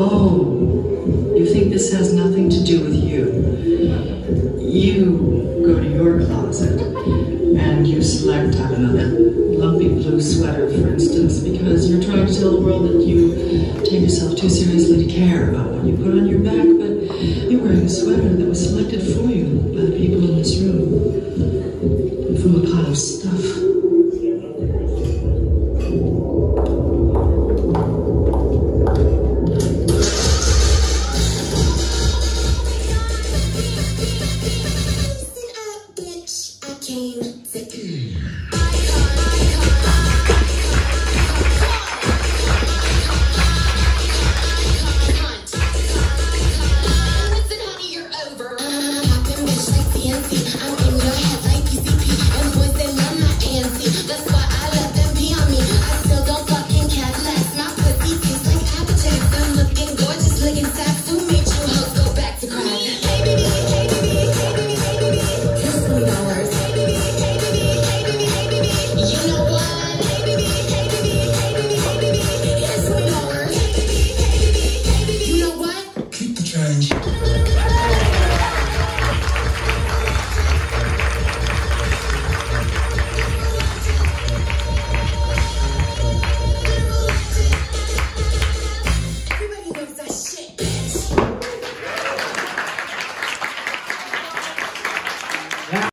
oh, you think this has nothing to do with you. You go to your closet and you select, I don't know, that lumpy blue sweater, for instance, because you're trying to tell the world that you take yourself too seriously to care about what you put on your back, but you're wearing a sweater that was selected for you by the people in this room from a pile of stuff. Listen